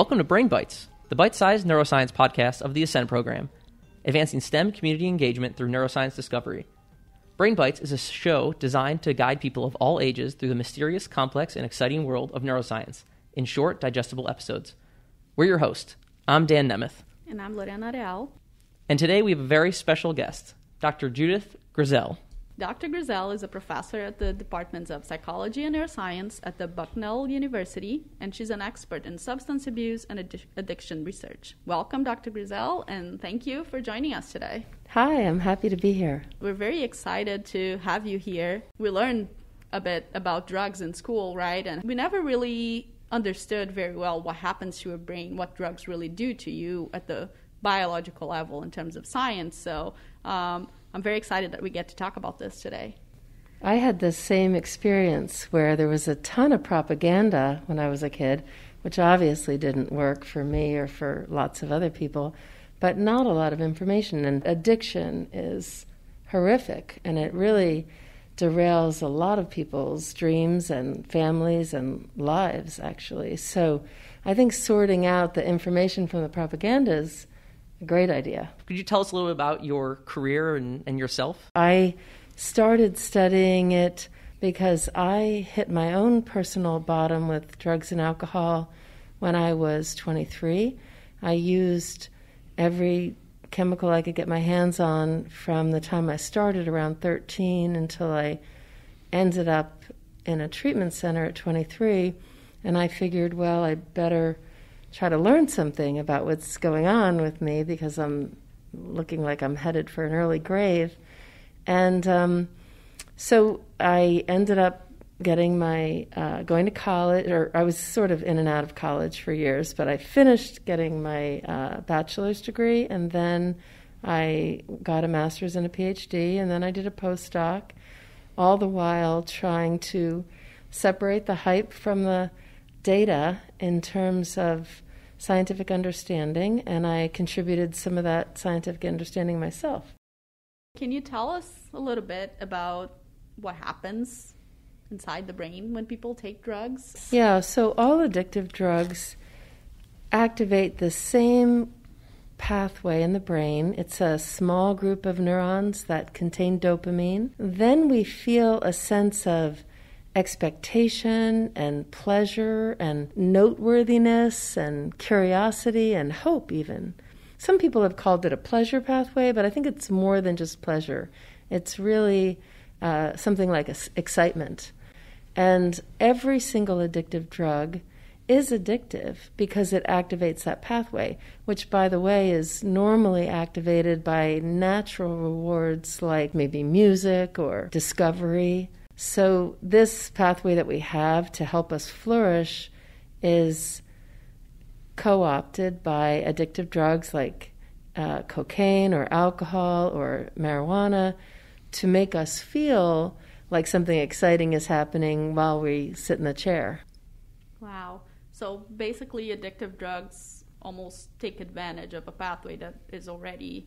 Welcome to Brain Bites, the bite sized neuroscience podcast of the Ascend program, advancing STEM community engagement through neuroscience discovery. Brain Bites is a show designed to guide people of all ages through the mysterious, complex, and exciting world of neuroscience in short, digestible episodes. We're your host. I'm Dan Nemeth. And I'm Lorena Real. And today we have a very special guest, Dr. Judith Grisel. Dr. Grisel is a professor at the departments of psychology and neuroscience at the Bucknell University, and she's an expert in substance abuse and addi- addiction research. Welcome, Dr. Grisel, and thank you for joining us today. Hi, I'm happy to be here. We're very excited to have you here. We learned a bit about drugs in school, right? And we never really understood very well what happens to your brain, what drugs really do to you at the biological level in terms of science. So, um, I'm very excited that we get to talk about this today. I had the same experience where there was a ton of propaganda when I was a kid, which obviously didn't work for me or for lots of other people, but not a lot of information. And addiction is horrific, and it really derails a lot of people's dreams and families and lives, actually. So I think sorting out the information from the propaganda is great idea. Could you tell us a little bit about your career and, and yourself? I started studying it because I hit my own personal bottom with drugs and alcohol when I was 23. I used every chemical I could get my hands on from the time I started around 13 until I ended up in a treatment center at 23. And I figured, well, I'd better try to learn something about what's going on with me because I'm looking like I'm headed for an early grave. And um, so I ended up getting my uh, going to college, or I was sort of in and out of college for years, but I finished getting my uh, bachelor's degree, and then I got a master's and a PhD, and then I did a postdoc, all the while trying to separate the hype from the data in terms of scientific understanding, and I contributed some of that scientific understanding myself. Can you tell us a little bit about what happens inside the brain when people take drugs? Yeah, so all addictive drugs activate the same pathway in the brain. It's a small group of neurons that contain dopamine. Then we feel a sense of expectation and pleasure and noteworthiness and curiosity and hope, even. Some people have called it a pleasure pathway, but I think it's more than just pleasure. It's really uh, something like excitement. And every single addictive drug is addictive because it activates that pathway, which, by the way, is normally activated by natural rewards like maybe music or discovery so, this pathway that we have to help us flourish is co opted by addictive drugs like uh, cocaine or alcohol or marijuana to make us feel like something exciting is happening while we sit in the chair. Wow. So, basically, addictive drugs almost take advantage of a pathway that is already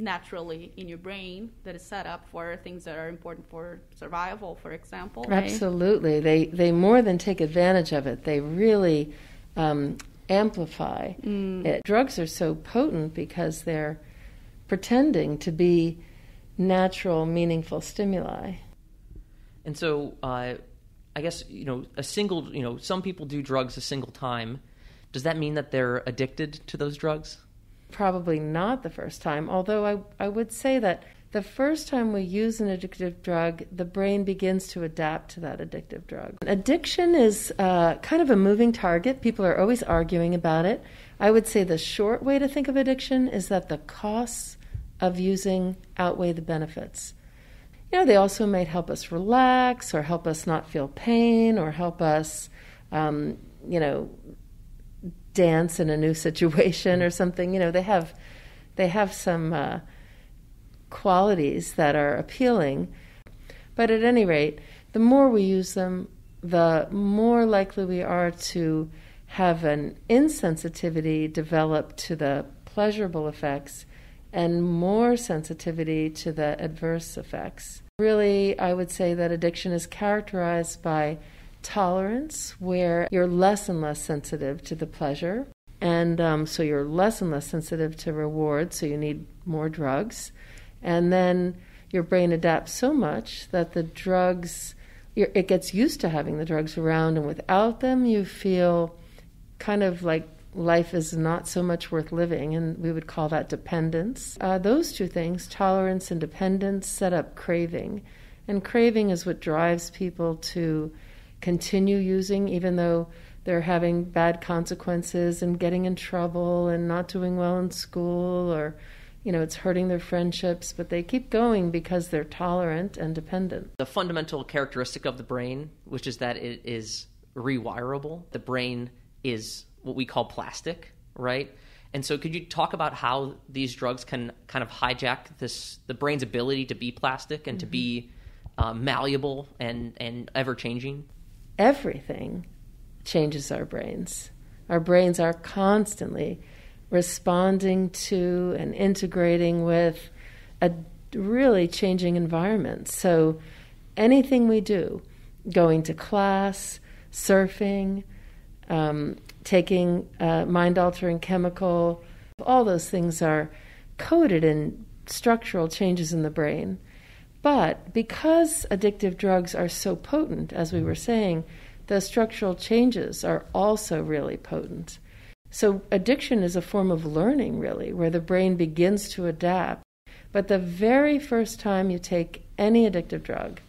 naturally in your brain that is set up for things that are important for survival, for example. Absolutely, right? they they more than take advantage of it. They really um, amplify mm. it. Drugs are so potent because they're pretending to be natural, meaningful stimuli. And so, uh, I guess you know, a single. You know, some people do drugs a single time. Does that mean that they're addicted to those drugs? Probably not the first time, although I, I would say that the first time we use an addictive drug, the brain begins to adapt to that addictive drug. Addiction is uh, kind of a moving target. People are always arguing about it. I would say the short way to think of addiction is that the costs of using outweigh the benefits. You know, they also might help us relax or help us not feel pain or help us, um, you know, dance in a new situation or something. You know, they have they have some uh, qualities that are appealing. But at any rate, the more we use them, the more likely we are to have an insensitivity develop to the pleasurable effects and more sensitivity to the adverse effects. Really, I would say that addiction is characterized by tolerance, where you're less and less sensitive to the pleasure. And um, so you're less and less sensitive to reward, so you need more drugs. And then your brain adapts so much that the drugs, it gets used to having the drugs around, and without them, you feel kind of like life is not so much worth living, and we would call that dependence. Uh, those two things, tolerance and dependence, set up craving. And craving is what drives people to continue using, even though they're having bad consequences and getting in trouble and not doing well in school or you know it's hurting their friendships but they keep going because they're tolerant and dependent. The fundamental characteristic of the brain which is that it is rewirable the brain is what we call plastic right? And so could you talk about how these drugs can kind of hijack this the brain's ability to be plastic and mm-hmm. to be uh, malleable and and ever changing everything changes our brains. Our brains are constantly responding to and integrating with a really changing environment. So anything we do, going to class, surfing, um, taking a mind altering chemical, all those things are coded in structural changes in the brain. But because addictive drugs are so potent, as we were saying, the structural changes are also really potent. So, addiction is a form of learning, really, where the brain begins to adapt. But the very first time you take any addictive drug,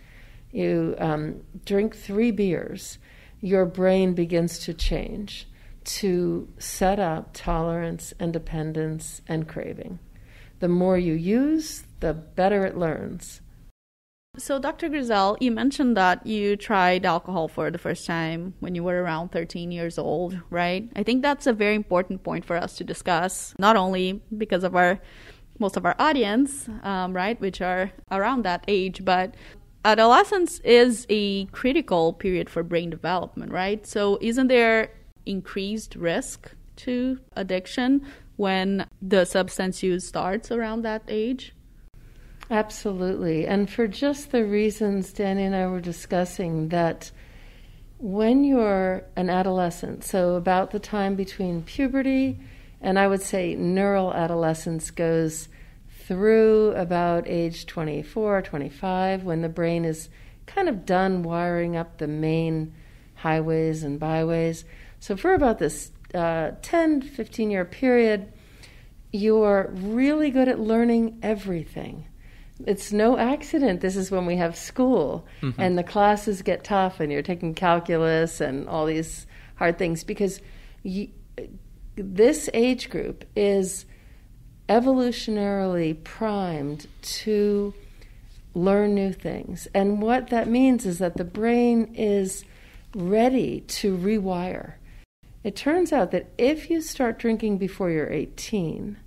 you um, drink three beers, your brain begins to change to set up tolerance and dependence and craving. The more you use, the better it learns. So, Dr. Grisel, you mentioned that you tried alcohol for the first time when you were around 13 years old, right? I think that's a very important point for us to discuss, not only because of our most of our audience, um, right, which are around that age, but adolescence is a critical period for brain development, right? So, isn't there increased risk to addiction when the substance use starts around that age? Absolutely. And for just the reasons Danny and I were discussing, that when you're an adolescent, so about the time between puberty and I would say neural adolescence goes through about age 24, 25, when the brain is kind of done wiring up the main highways and byways. So for about this uh, 10, 15 year period, you're really good at learning everything it's no accident. This is when we have school mm-hmm. and the classes get tough and you're taking calculus and all these hard things because you, this age group is evolutionarily primed to learn new things. And what that means is that the brain is ready to rewire. It turns out that if you start drinking before you're 18,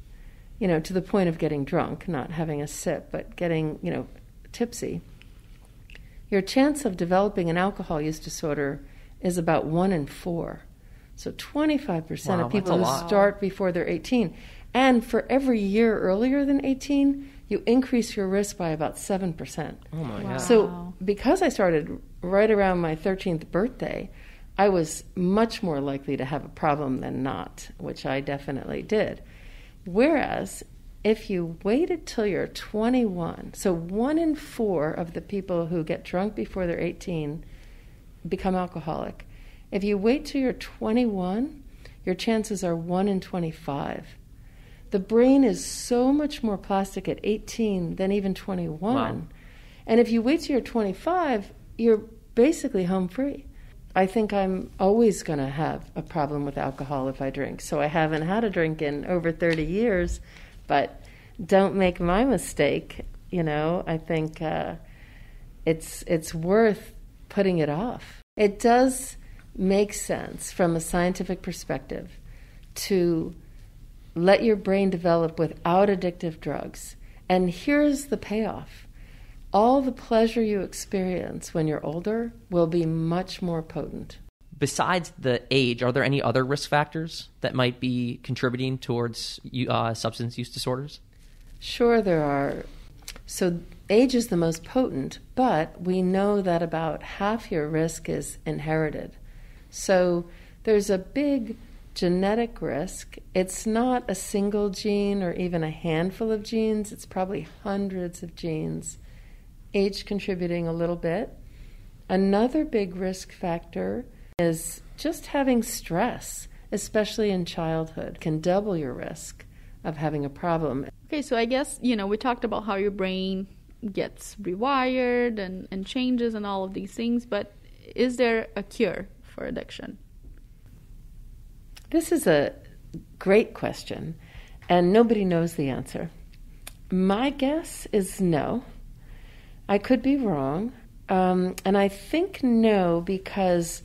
you know, to the point of getting drunk, not having a sip, but getting, you know, tipsy, your chance of developing an alcohol use disorder is about one in four. So 25% wow, of people who start before they're 18. And for every year earlier than 18, you increase your risk by about 7%. Oh my wow. God. So because I started right around my 13th birthday, I was much more likely to have a problem than not, which I definitely did. Whereas if you waited till you're 21, so one in four of the people who get drunk before they're 18 become alcoholic. If you wait till you're 21, your chances are 1 in 25. The brain is so much more plastic at 18 than even 21. Wow. And if you wait till you're 25, you're basically home free. I think I'm always going to have a problem with alcohol if I drink. So I haven't had a drink in over 30 years, but don't make my mistake. You know, I think uh, it's it's worth putting it off. It does make sense from a scientific perspective to let your brain develop without addictive drugs. And here's the payoff all the pleasure you experience when you're older will be much more potent. Besides the age, are there any other risk factors that might be contributing towards uh, substance use disorders? Sure, there are. So age is the most potent, but we know that about half your risk is inherited. So there's a big genetic risk. It's not a single gene or even a handful of genes, it's probably hundreds of genes, age contributing a little bit. Another big risk factor is just having stress, especially in childhood, can double your risk of having a problem. Okay, so I guess, you know, we talked about how your brain gets rewired and, and changes and all of these things, but is there a cure for addiction? This is a great question, and nobody knows the answer. My guess is no. I could be wrong. Um, and I think no because,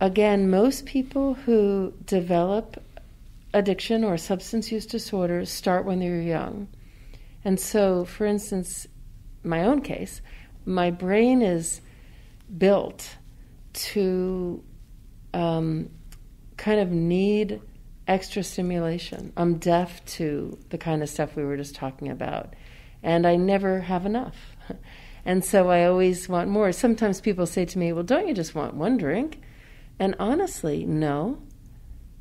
again, most people who develop addiction or substance use disorders start when they're young. And so, for instance, my own case, my brain is built to um, kind of need extra stimulation. I'm deaf to the kind of stuff we were just talking about, and I never have enough. And so I always want more. Sometimes people say to me, Well, don't you just want one drink? And honestly, no.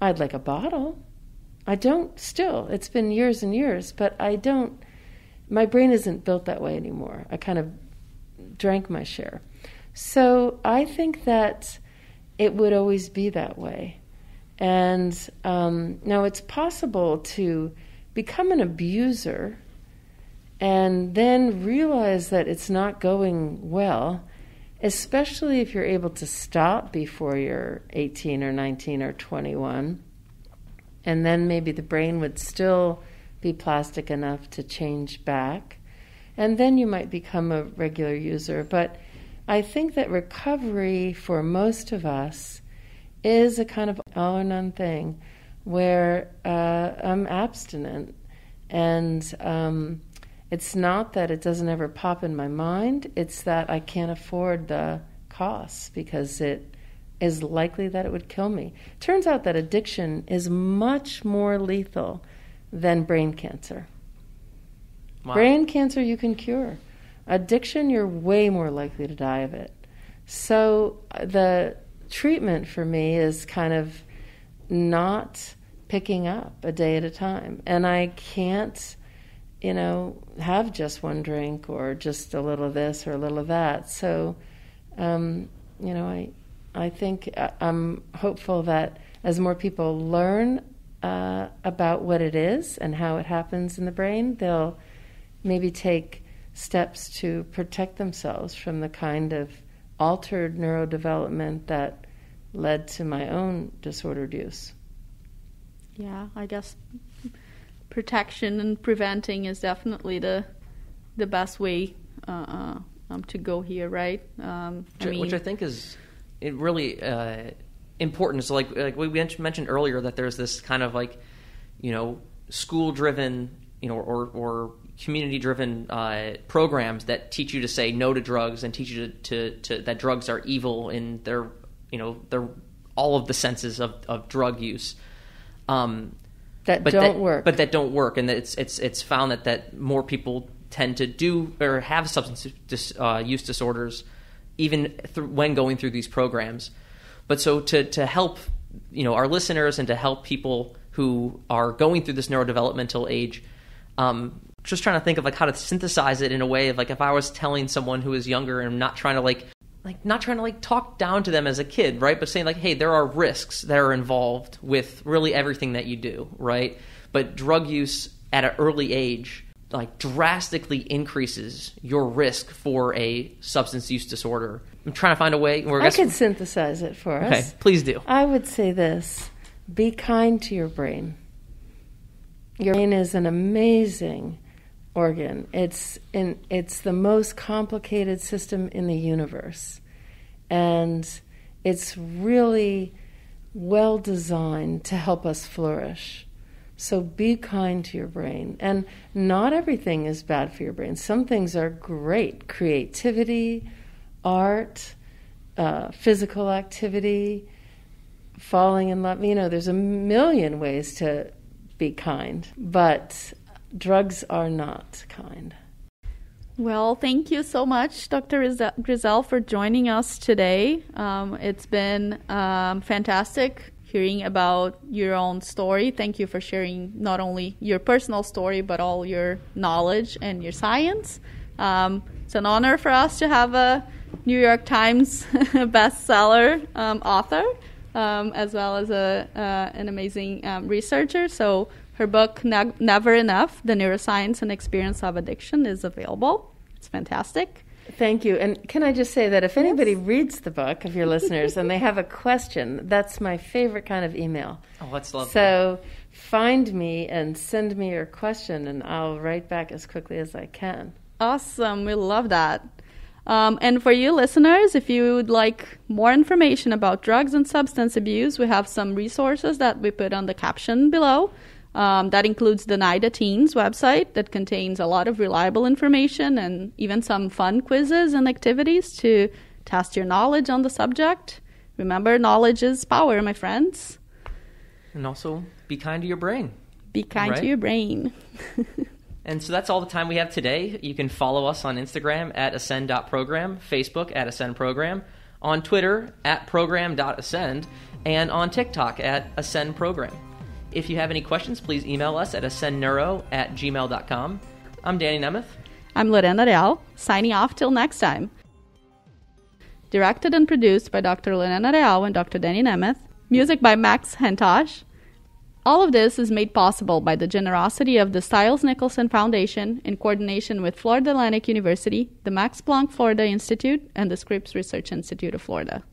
I'd like a bottle. I don't still. It's been years and years, but I don't. My brain isn't built that way anymore. I kind of drank my share. So I think that it would always be that way. And um, now it's possible to become an abuser and then realize that it's not going well, especially if you're able to stop before you're 18 or 19 or 21. And then maybe the brain would still be plastic enough to change back. And then you might become a regular user. But I think that recovery for most of us is a kind of all or none thing where uh, I'm abstinent. And um, it's not that it doesn't ever pop in my mind, it's that I can't afford the costs because it is likely that it would kill me. Turns out that addiction is much more lethal than brain cancer. Wow. Brain cancer you can cure. Addiction, you're way more likely to die of it. So uh, the treatment for me is kind of not picking up a day at a time. And I can't you know, have just one drink or just a little of this or a little of that. So, um, you know, I, I think uh, I'm hopeful that as more people learn uh, about what it is and how it happens in the brain, they'll maybe take steps to protect themselves from the kind of altered neurodevelopment that led to my own disordered use. Yeah, I guess protection and preventing is definitely the the best way uh, uh, um, to go here, right? Um, I mean, Which I think is it really uh, important. So, like like we mentioned earlier, that there's this kind of like you know school driven, you know, or or community driven uh, programs that teach you to say no to drugs and teach you to, to, to that drugs are evil in their you know their all of the senses of, of drug use. Um, that but don't that, work. But that don't work, and it's it's it's found that that more people tend to do or have substance dis, uh, use disorders, even th- when going through these programs. But so to to help you know our listeners and to help people who are going through this neurodevelopmental age, um, just trying to think of like how to synthesize it in a way of like if I was telling someone who is younger and not trying to like like not trying to like talk down to them as a kid, right? But saying like, hey, there are risks that are involved with really everything that you do, right? But drug use at an early age like drastically increases your risk for a substance use disorder. I'm trying to find a way. Where I could synthesize it for us. Okay, please do. I would say this: be kind to your brain. Your brain is an amazing organ. It's in, it's the most complicated system in the universe, and it's really well designed to help us flourish. So be kind to your brain. And not everything is bad for your brain. Some things are great creativity, art, uh, physical activity, falling in love. You know, there's a million ways to be kind. But drugs are not kind. Well, thank you so much, Dr. Grisel, for joining us today. Um, it's been um, fantastic hearing about your own story. Thank you for sharing not only your personal story, but all your knowledge and your science. Um, it's an honor for us to have a New York Times bestseller um, author, um, as well as a, uh, an amazing um, researcher. So her book, ne- Never Enough The Neuroscience and Experience of Addiction, is available. It's fantastic. Thank you. And can I just say that if anybody yes. reads the book of your listeners and they have a question, that's my favorite kind of email. Oh, that's lovely. So find me and send me your question, and I'll write back as quickly as I can. Awesome. We love that. Um, and for you listeners, if you would like more information about drugs and substance abuse, we have some resources that we put on the caption below. Um, that includes the NIDA Teens website that contains a lot of reliable information and even some fun quizzes and activities to test your knowledge on the subject. Remember, knowledge is power, my friends. And also, be kind to your brain. Be kind right? to your brain. and so that's all the time we have today. You can follow us on Instagram at ascend.program, Facebook at ascend program, on Twitter at program.ascend, and on TikTok at ascend program. If you have any questions, please email us at ascendneuro at gmail.com. I'm Danny Nemeth. I'm Lorena Real, signing off till next time. Directed and produced by Dr. Lorena Real and Dr. Danny Nemeth. Music by Max Hentosh. All of this is made possible by the generosity of the Stiles Nicholson Foundation in coordination with Florida Atlantic University, the Max Planck Florida Institute, and the Scripps Research Institute of Florida.